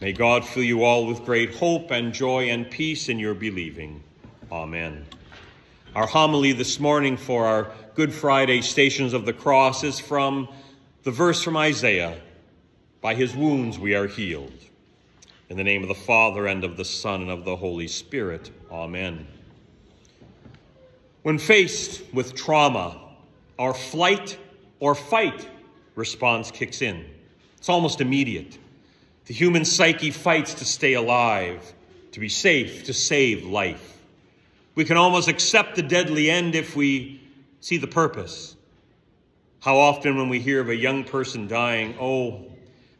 May God fill you all with great hope and joy and peace in your believing. Amen. Our homily this morning for our Good Friday Stations of the Cross is from the verse from Isaiah By his wounds we are healed. In the name of the Father, and of the Son, and of the Holy Spirit. Amen. When faced with trauma, our flight or fight response kicks in. It's almost immediate. The human psyche fights to stay alive, to be safe, to save life. We can almost accept the deadly end if we see the purpose. How often, when we hear of a young person dying, oh,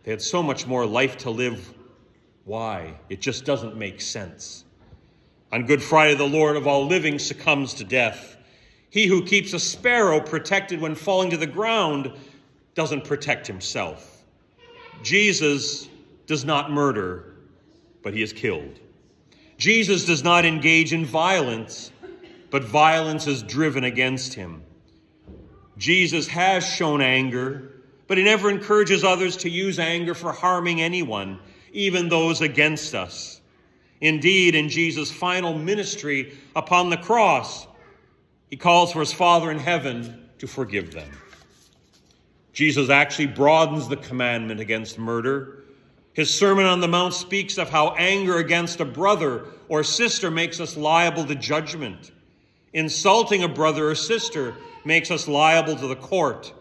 they had so much more life to live why? It just doesn't make sense. On Good Friday, the Lord of all living succumbs to death. He who keeps a sparrow protected when falling to the ground doesn't protect himself. Jesus does not murder, but he is killed. Jesus does not engage in violence, but violence is driven against him. Jesus has shown anger, but he never encourages others to use anger for harming anyone even those against us. Indeed, in Jesus' final ministry upon the cross, he calls for his Father in heaven to forgive them. Jesus actually broadens the commandment against murder. His Sermon on the Mount speaks of how anger against a brother or sister makes us liable to judgment. Insulting a brother or sister makes us liable to the court,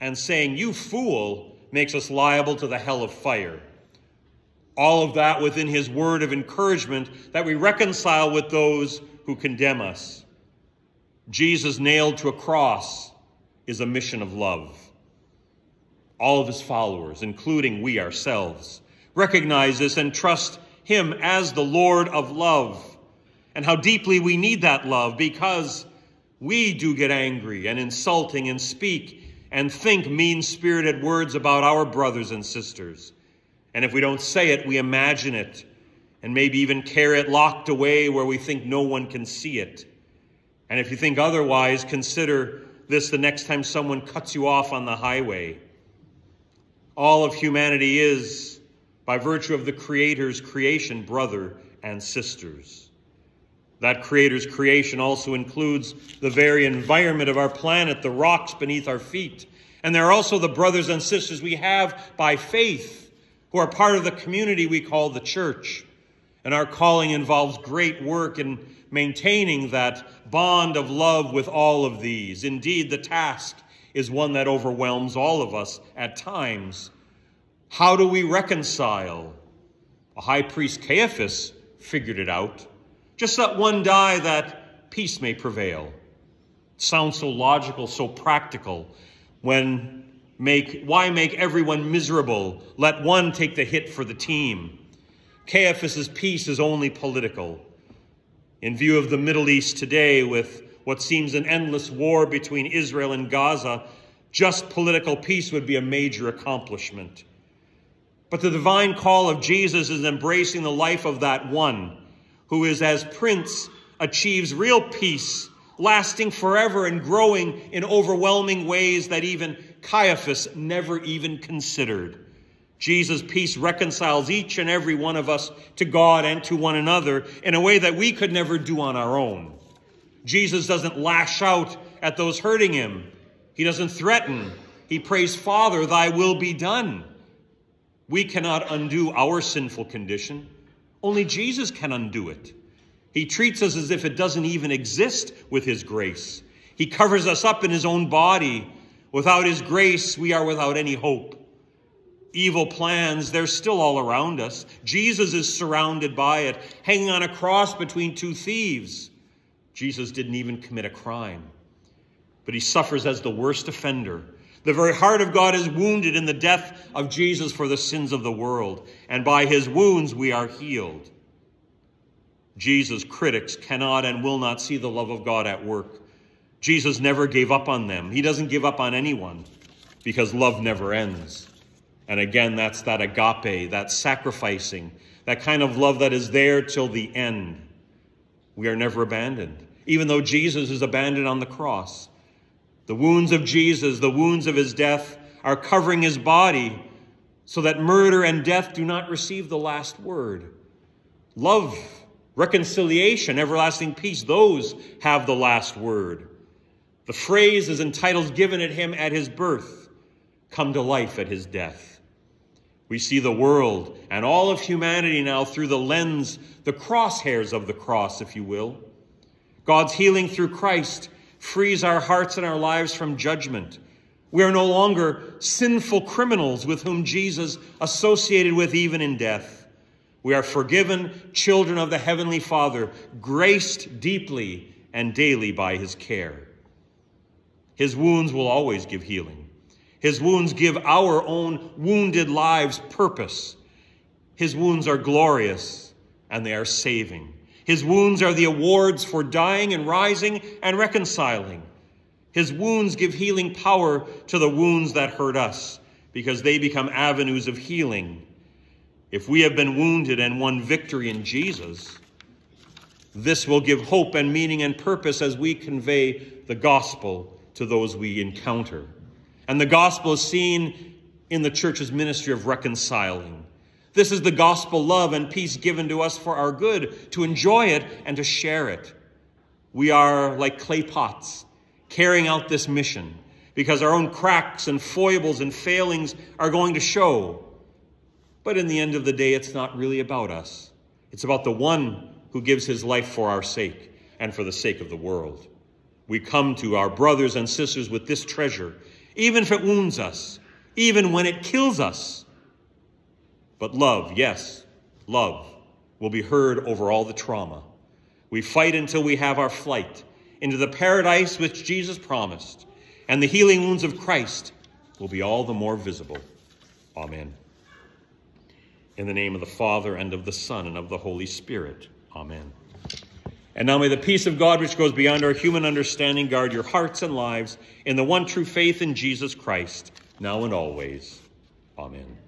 and saying, You fool, makes us liable to the hell of fire. All of that within his word of encouragement that we reconcile with those who condemn us. Jesus nailed to a cross is a mission of love. All of his followers, including we ourselves, recognize this and trust him as the Lord of love, and how deeply we need that love because we do get angry and insulting and speak and think mean spirited words about our brothers and sisters. And if we don't say it, we imagine it and maybe even carry it locked away where we think no one can see it. And if you think otherwise, consider this the next time someone cuts you off on the highway. All of humanity is, by virtue of the Creator's creation, brother and sisters. That Creator's creation also includes the very environment of our planet, the rocks beneath our feet. And there are also the brothers and sisters we have by faith who are part of the community we call the church. And our calling involves great work in maintaining that bond of love with all of these. Indeed, the task is one that overwhelms all of us at times. How do we reconcile? A high priest Caiaphas figured it out. Just let one die that peace may prevail. It sounds so logical, so practical when Make, why make everyone miserable? Let one take the hit for the team. Caiaphas's peace is only political. In view of the Middle East today, with what seems an endless war between Israel and Gaza, just political peace would be a major accomplishment. But the divine call of Jesus is embracing the life of that one who is, as Prince, achieves real peace, lasting forever and growing in overwhelming ways that even Caiaphas never even considered. Jesus' peace reconciles each and every one of us to God and to one another in a way that we could never do on our own. Jesus doesn't lash out at those hurting him. He doesn't threaten. He prays, Father, thy will be done. We cannot undo our sinful condition. Only Jesus can undo it. He treats us as if it doesn't even exist with his grace. He covers us up in his own body Without his grace, we are without any hope. Evil plans, they're still all around us. Jesus is surrounded by it, hanging on a cross between two thieves. Jesus didn't even commit a crime, but he suffers as the worst offender. The very heart of God is wounded in the death of Jesus for the sins of the world, and by his wounds we are healed. Jesus' critics cannot and will not see the love of God at work. Jesus never gave up on them. He doesn't give up on anyone because love never ends. And again, that's that agape, that sacrificing, that kind of love that is there till the end. We are never abandoned, even though Jesus is abandoned on the cross. The wounds of Jesus, the wounds of his death, are covering his body so that murder and death do not receive the last word. Love, reconciliation, everlasting peace, those have the last word. The phrase is entitled Given at Him at His birth, come to life at His death. We see the world and all of humanity now through the lens, the crosshairs of the cross, if you will. God's healing through Christ frees our hearts and our lives from judgment. We are no longer sinful criminals with whom Jesus associated with even in death. We are forgiven children of the Heavenly Father, graced deeply and daily by his care. His wounds will always give healing. His wounds give our own wounded lives purpose. His wounds are glorious and they are saving. His wounds are the awards for dying and rising and reconciling. His wounds give healing power to the wounds that hurt us because they become avenues of healing. If we have been wounded and won victory in Jesus, this will give hope and meaning and purpose as we convey the gospel to those we encounter. And the gospel is seen in the church's ministry of reconciling. This is the gospel love and peace given to us for our good, to enjoy it and to share it. We are like clay pots carrying out this mission because our own cracks and foibles and failings are going to show. But in the end of the day, it's not really about us. It's about the one who gives his life for our sake and for the sake of the world. We come to our brothers and sisters with this treasure, even if it wounds us, even when it kills us but love, yes, love, will be heard over all the trauma. We fight until we have our flight into the paradise which Jesus promised, and the healing wounds of Christ will be all the more visible. Amen. In the name of the Father, and of the Son, and of the Holy Spirit. Amen. And now may the peace of God, which goes beyond our human understanding, guard your hearts and lives in the one true faith in Jesus Christ, now and always. Amen.